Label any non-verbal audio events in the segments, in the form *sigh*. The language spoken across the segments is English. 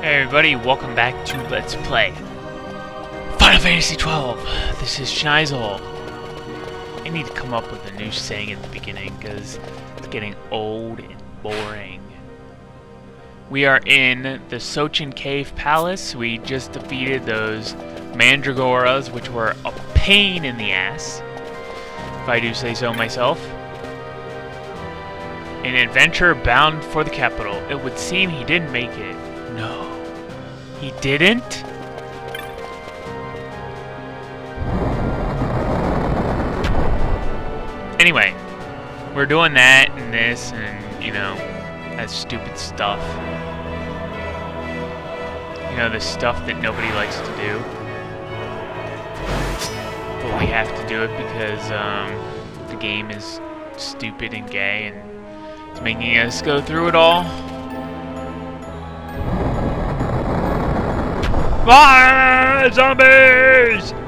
Hey everybody, welcome back to Let's Play Final Fantasy XII. This is Schneizel. I need to come up with a new saying at the beginning because it's getting old and boring. We are in the Sochen Cave Palace. We just defeated those Mandragoras, which were a pain in the ass, if I do say so myself. An adventure bound for the capital. It would seem he didn't make it. He didn't? Anyway, we're doing that and this and, you know, that stupid stuff. You know, the stuff that nobody likes to do. But we have to do it because um, the game is stupid and gay and it's making us go through it all. Fire! Zombies!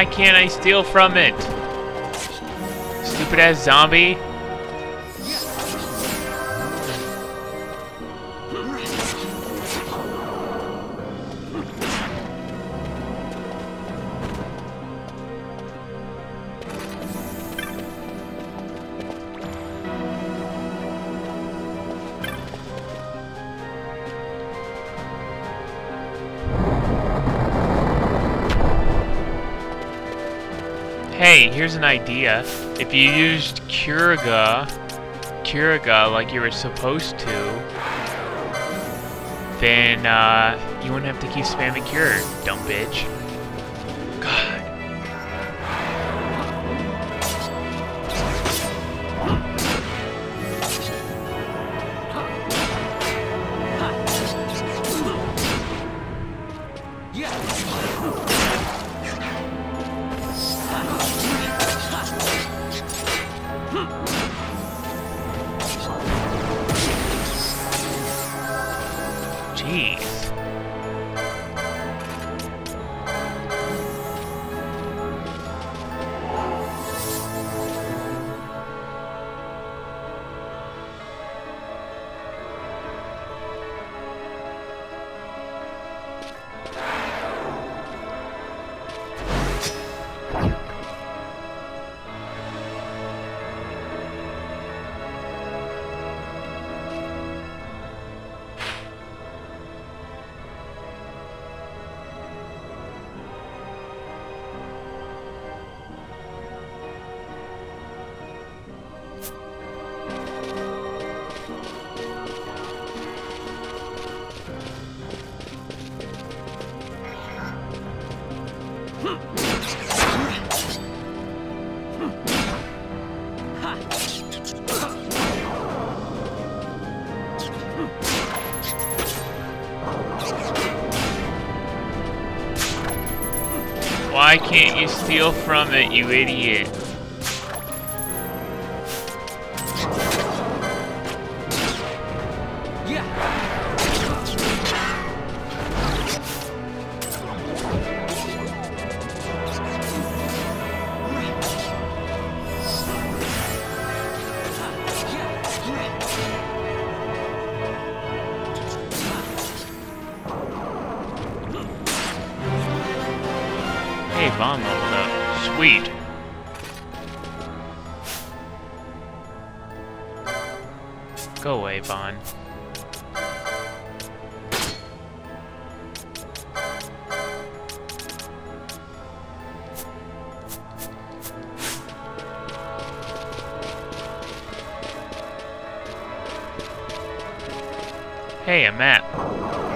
Why can't I steal from it? Stupid ass zombie. Hey, here's an idea. If you used Curaga, Curaga like you were supposed to, then uh, you wouldn't have to keep spamming Cure, dumb bitch. God. Jeez. Why can't you steal from it, you idiot? Go away, Vaan. Hey, a map.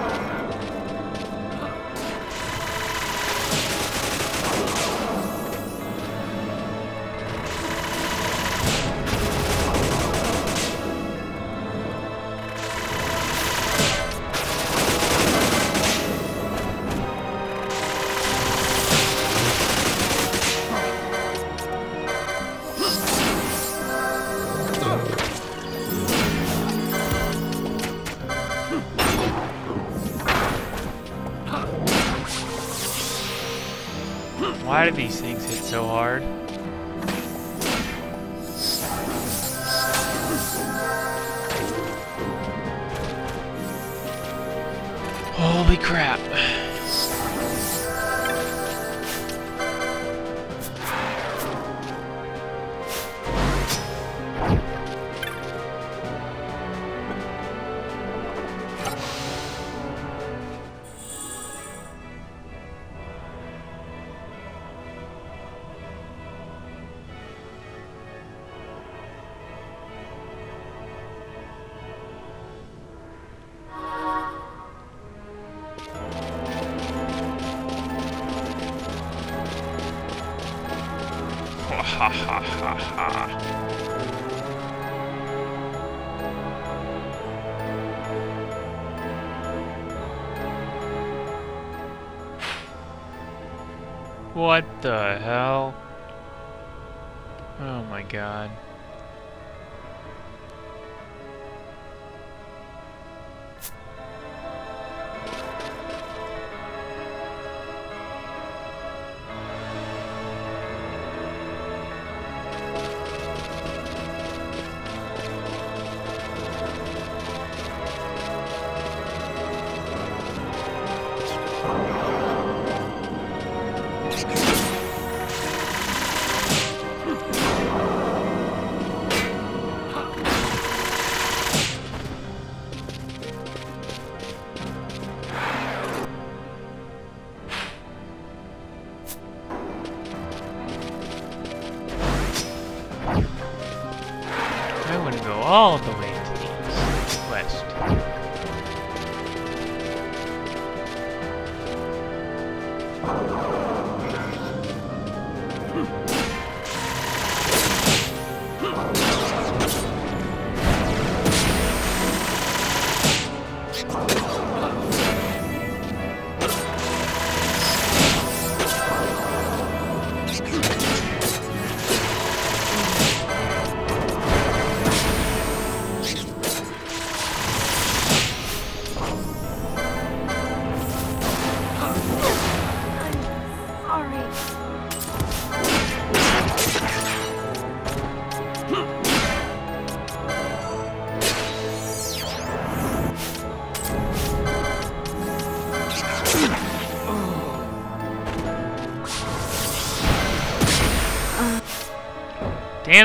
Why do these things hit so hard? Holy crap. Ha ha ha ha. What the hell? Oh my god. To go all the way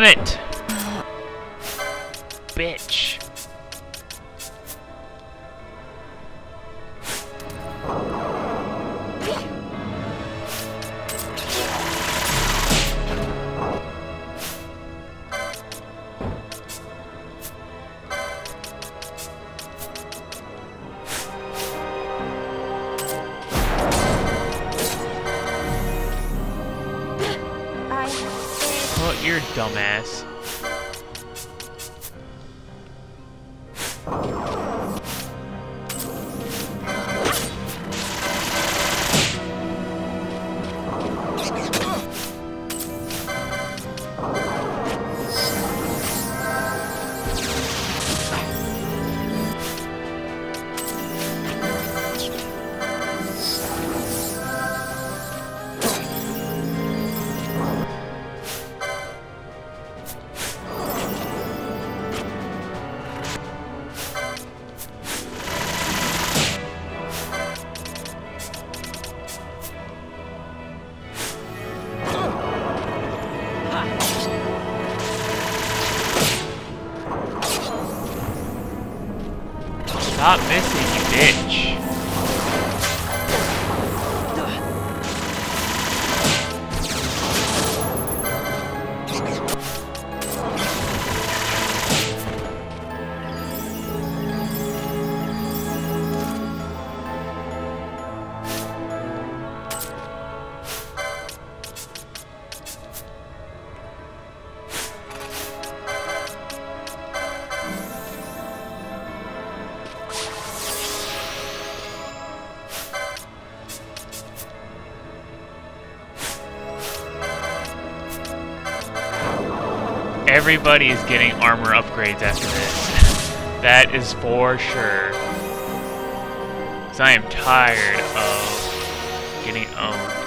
Damn it! Bitch. You're a dumbass. Everybody is getting armor upgrades after this. *laughs* that is for sure. Because I am tired of getting owned.